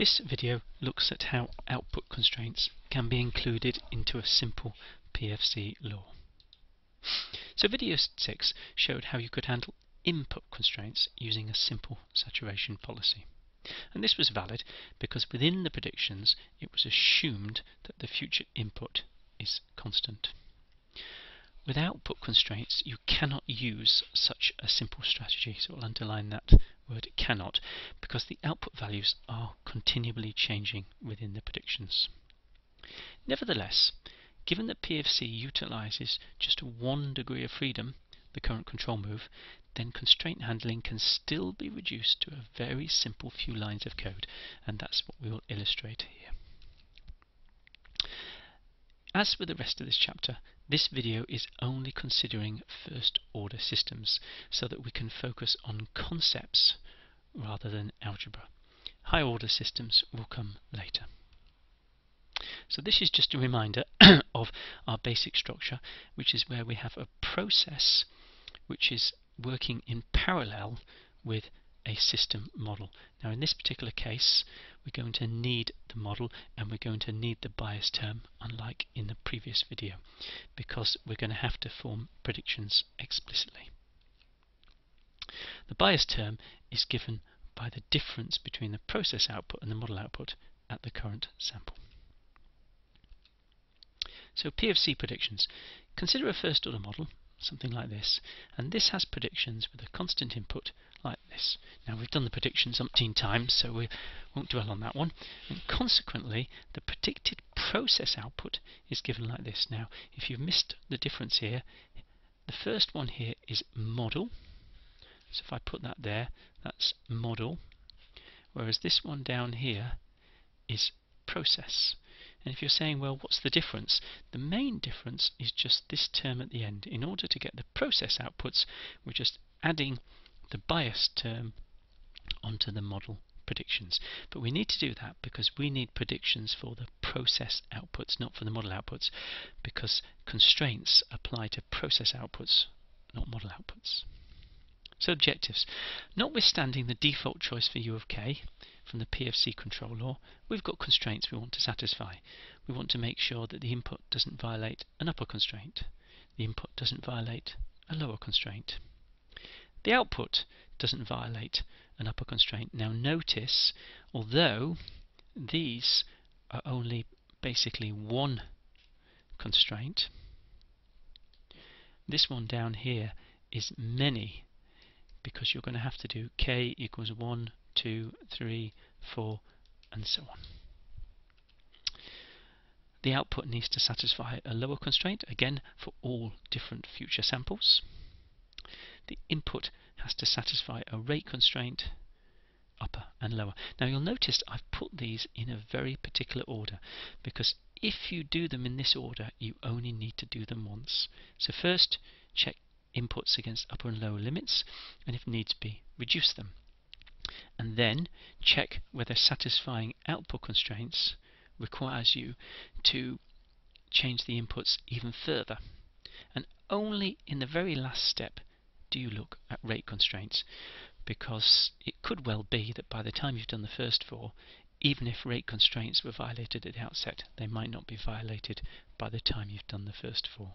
This video looks at how output constraints can be included into a simple PFC law. So video 6 showed how you could handle input constraints using a simple saturation policy. And this was valid because within the predictions it was assumed that the future input is constant. With output constraints, you cannot use such a simple strategy. So I'll underline that word cannot because the output values are continually changing within the predictions. Nevertheless, given that PFC utilizes just one degree of freedom, the current control move, then constraint handling can still be reduced to a very simple few lines of code, and that's what we will illustrate here. As with the rest of this chapter, this video is only considering first order systems so that we can focus on concepts rather than algebra. High order systems will come later. So this is just a reminder of our basic structure, which is where we have a process which is working in parallel with a system model. Now in this particular case, we're going to need the model and we're going to need the bias term, unlike in the previous video, because we're going to have to form predictions explicitly. The bias term is given by the difference between the process output and the model output at the current sample. So PFC predictions. Consider a first order model something like this. And this has predictions with a constant input like this. Now we've done the predictions umpteen times, so we won't dwell on that one. And consequently, the predicted process output is given like this. Now, if you've missed the difference here, the first one here is model. So if I put that there, that's model. Whereas this one down here is process. And if you're saying, well, what's the difference? The main difference is just this term at the end. In order to get the process outputs, we're just adding the bias term onto the model predictions. But we need to do that because we need predictions for the process outputs, not for the model outputs, because constraints apply to process outputs, not model outputs. So objectives. Notwithstanding the default choice for U of k, from the PFC control law, we've got constraints we want to satisfy. We want to make sure that the input doesn't violate an upper constraint. The input doesn't violate a lower constraint. The output doesn't violate an upper constraint. Now notice, although these are only basically one constraint, this one down here is many because you're going to have to do k equals 1 2, 3, 4, and so on. The output needs to satisfy a lower constraint, again for all different future samples. The input has to satisfy a rate constraint, upper and lower. Now you'll notice I've put these in a very particular order because if you do them in this order you only need to do them once. So first check inputs against upper and lower limits and if needs be reduce them and then check whether satisfying output constraints requires you to change the inputs even further. And only in the very last step do you look at rate constraints because it could well be that by the time you've done the first four, even if rate constraints were violated at the outset, they might not be violated by the time you've done the first four.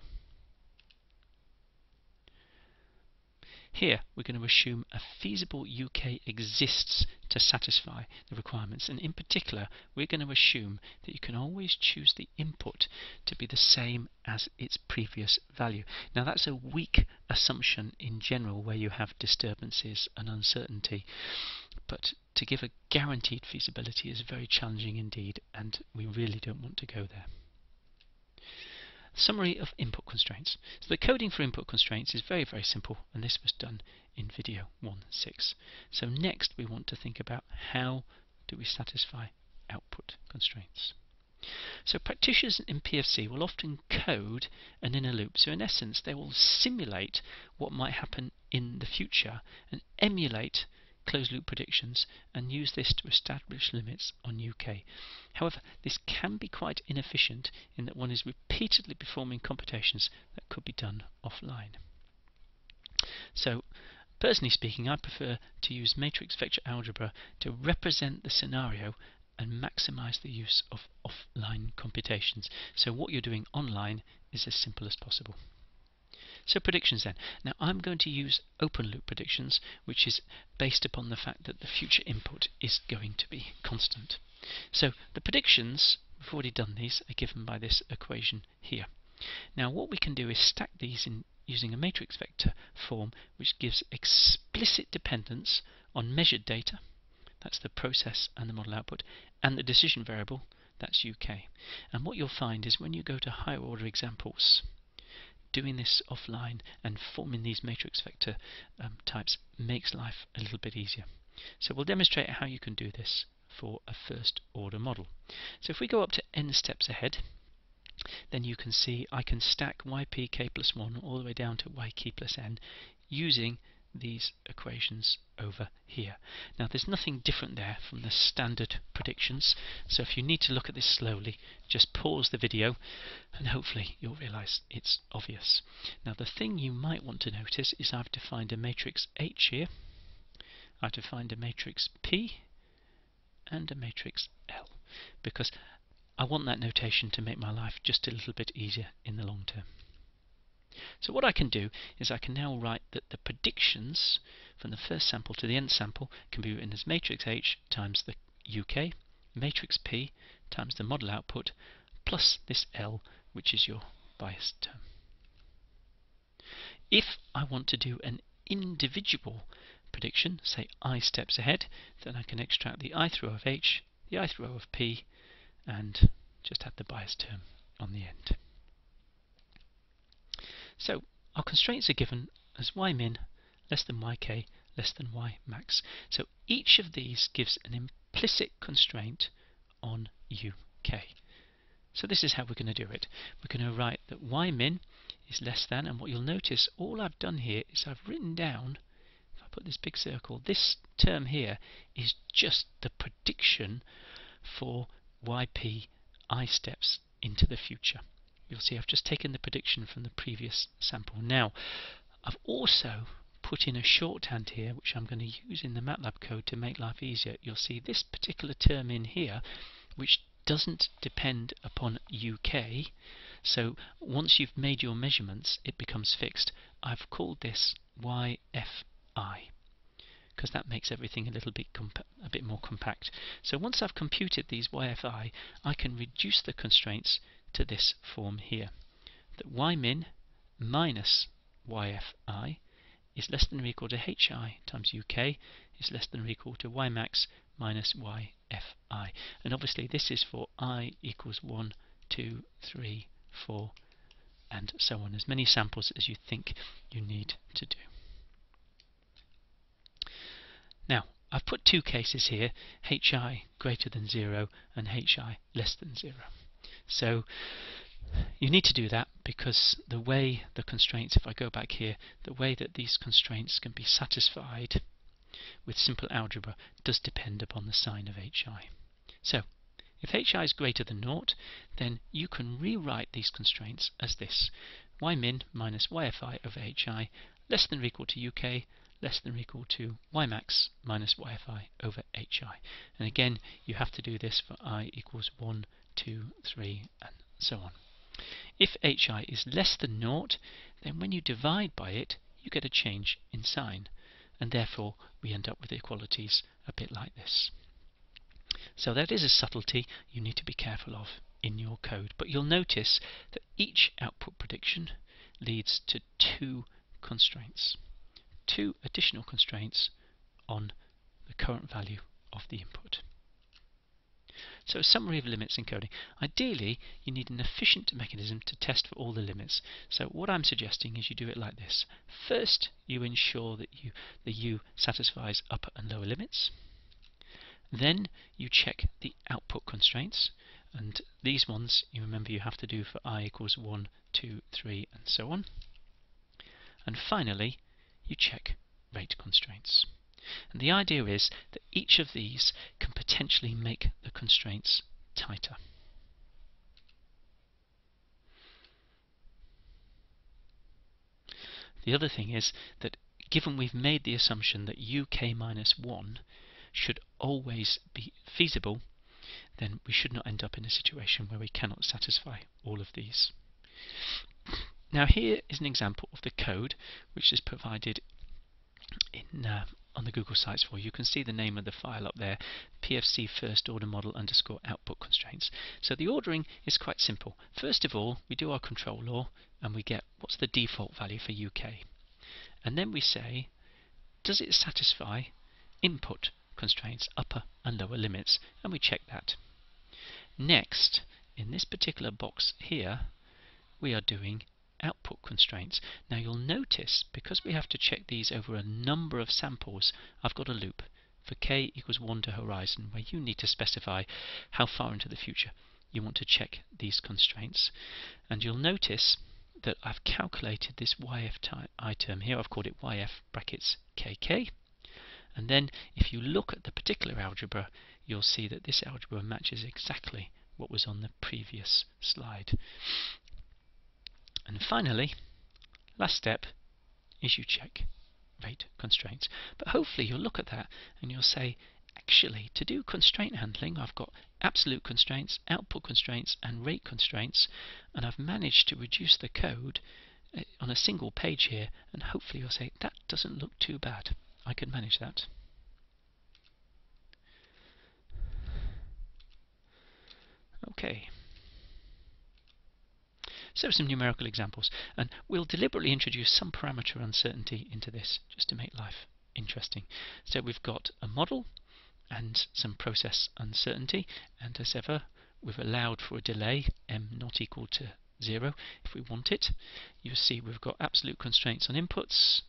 Here, we're going to assume a feasible UK exists to satisfy the requirements. And in particular, we're going to assume that you can always choose the input to be the same as its previous value. Now, that's a weak assumption in general where you have disturbances and uncertainty. But to give a guaranteed feasibility is very challenging indeed, and we really don't want to go there. Summary of input constraints. So the coding for input constraints is very, very simple, and this was done in video 1.6. So next we want to think about how do we satisfy output constraints. So practitioners in PFC will often code an inner loop. So in essence, they will simulate what might happen in the future and emulate closed loop predictions and use this to establish limits on UK. However, this can be quite inefficient in that one is repeatedly performing computations that could be done offline. So, personally speaking, I prefer to use matrix vector algebra to represent the scenario and maximize the use of offline computations. So what you're doing online is as simple as possible. So predictions then. Now I'm going to use open loop predictions, which is based upon the fact that the future input is going to be constant. So the predictions, we've already done these, are given by this equation here. Now what we can do is stack these in using a matrix vector form which gives explicit dependence on measured data, that's the process and the model output, and the decision variable, that's UK. And what you'll find is when you go to higher order examples, doing this offline and forming these matrix vector um, types makes life a little bit easier. So we'll demonstrate how you can do this for a first order model. So if we go up to n steps ahead, then you can see I can stack ypk plus 1 all the way down to yk plus n using these equations over here. Now there's nothing different there from the standard predictions, so if you need to look at this slowly, just pause the video and hopefully you'll realize it's obvious. Now the thing you might want to notice is I've defined a matrix H here, I've defined a matrix P and a matrix L because I want that notation to make my life just a little bit easier in the long term. So what I can do is I can now write that the predictions from the first sample to the nth sample can be written as matrix H times the UK, matrix P times the model output, plus this L, which is your bias term. If I want to do an individual prediction, say i steps ahead, then I can extract the ith row of H, the ith row of P, and just add the bias term on the end. So our constraints are given as y min less than yk less than y max. So each of these gives an implicit constraint on uk. So this is how we're going to do it. We're going to write that y min is less than, and what you'll notice, all I've done here is I've written down, if I put this big circle, this term here is just the prediction for yp i steps into the future you'll see I've just taken the prediction from the previous sample. Now, I've also put in a shorthand here, which I'm going to use in the MATLAB code to make life easier. You'll see this particular term in here, which doesn't depend upon UK. So once you've made your measurements, it becomes fixed. I've called this YFI because that makes everything a little bit a bit more compact. So once I've computed these YFI, I can reduce the constraints to this form here. That y min minus yfi is less than or equal to hi times uk is less than or equal to y max minus yfi. And obviously this is for i equals 1, 2, 3, 4, and so on. As many samples as you think you need to do. Now, I've put two cases here, hi greater than 0 and hi less than 0. So you need to do that because the way the constraints, if I go back here, the way that these constraints can be satisfied with simple algebra does depend upon the sign of hi. So if hi is greater than naught, then you can rewrite these constraints as this. y min minus yfi over hi less than or equal to uk less than or equal to y max minus yfi over hi. And again, you have to do this for i equals 1 2, 3, and so on. If hi is less than naught, then when you divide by it, you get a change in sign, and therefore we end up with equalities a bit like this. So that is a subtlety you need to be careful of in your code, but you'll notice that each output prediction leads to two constraints, two additional constraints on the current value of the input. So a summary of limits encoding. Ideally, you need an efficient mechanism to test for all the limits. So what I'm suggesting is you do it like this. First, you ensure that you the U satisfies upper and lower limits. Then you check the output constraints. And these ones, you remember you have to do for i equals 1, 2, 3, and so on. And finally, you check rate constraints. And the idea is that each of these can potentially make the constraints tighter. The other thing is that given we've made the assumption that uk minus 1 should always be feasible, then we should not end up in a situation where we cannot satisfy all of these. Now here is an example of the code which is provided in uh, on the Google Sites for you. can see the name of the file up there, PFC first order model underscore output constraints. So the ordering is quite simple. First of all, we do our control law and we get what's the default value for UK. And then we say, does it satisfy input constraints, upper and lower limits, and we check that. Next, in this particular box here, we are doing output constraints. Now you'll notice, because we have to check these over a number of samples, I've got a loop for k equals 1 to horizon, where you need to specify how far into the future you want to check these constraints. And you'll notice that I've calculated this yf term here, I've called it yf brackets kk. And then if you look at the particular algebra, you'll see that this algebra matches exactly what was on the previous slide. And finally, last step is you check rate constraints. But hopefully you'll look at that and you'll say, actually, to do constraint handling, I've got absolute constraints, output constraints, and rate constraints, and I've managed to reduce the code uh, on a single page here, and hopefully you'll say, that doesn't look too bad. I can manage that. Okay. So some numerical examples, and we'll deliberately introduce some parameter uncertainty into this, just to make life interesting. So we've got a model and some process uncertainty, and as ever, we've allowed for a delay, m not equal to 0 if we want it. You see we've got absolute constraints on inputs,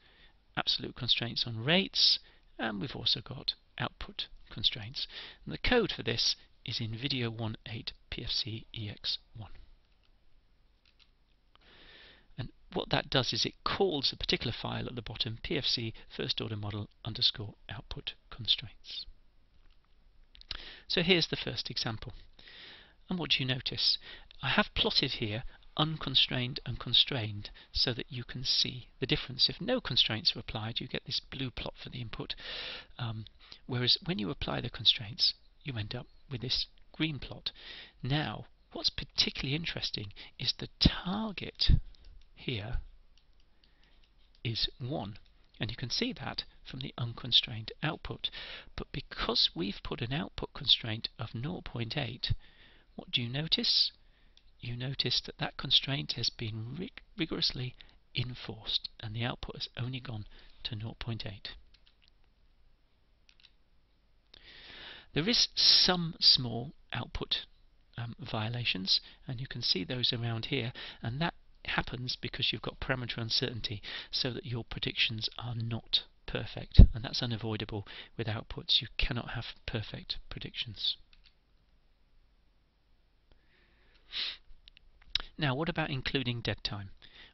absolute constraints on rates, and we've also got output constraints. And the code for this is in video 18 PFC EX1 what that does is it calls a particular file at the bottom, pfc first order model underscore output constraints. So here's the first example. And what do you notice? I have plotted here unconstrained and constrained so that you can see the difference. If no constraints are applied, you get this blue plot for the input, um, whereas when you apply the constraints, you end up with this green plot. Now, what's particularly interesting is the target here is 1. And you can see that from the unconstrained output. But because we've put an output constraint of 0.8, what do you notice? You notice that that constraint has been rig rigorously enforced and the output has only gone to 0.8. There is some small output um, violations and you can see those around here and that happens because you've got parameter uncertainty so that your predictions are not perfect and that's unavoidable with outputs. You cannot have perfect predictions. Now what about including dead time?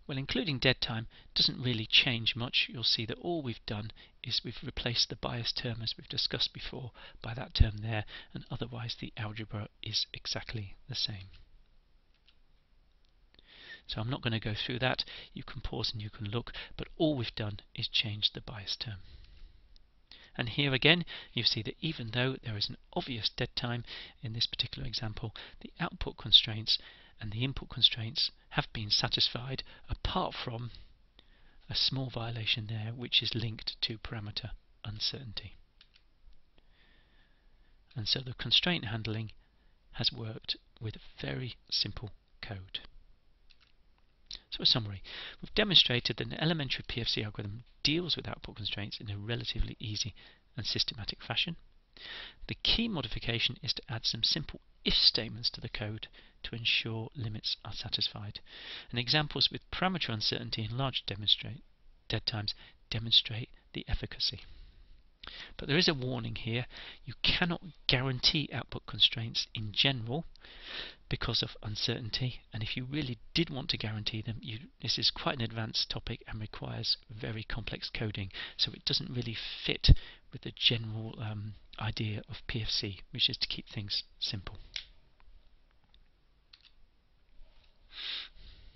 Well including dead time doesn't really change much. You'll see that all we've done is we've replaced the bias term as we've discussed before by that term there and otherwise the algebra is exactly the same so I'm not going to go through that. You can pause and you can look, but all we've done is change the bias term. And here again, you see that even though there is an obvious dead time in this particular example, the output constraints and the input constraints have been satisfied apart from a small violation there which is linked to parameter uncertainty. And so the constraint handling has worked with very simple code. So a summary. We've demonstrated that an elementary PFC algorithm deals with output constraints in a relatively easy and systematic fashion. The key modification is to add some simple if statements to the code to ensure limits are satisfied. And examples with parameter uncertainty and large demonstrate dead times demonstrate the efficacy. But there is a warning here. You cannot guarantee output constraints in general because of uncertainty. And if you really did want to guarantee them, you, this is quite an advanced topic and requires very complex coding. So it doesn't really fit with the general um, idea of PFC, which is to keep things simple.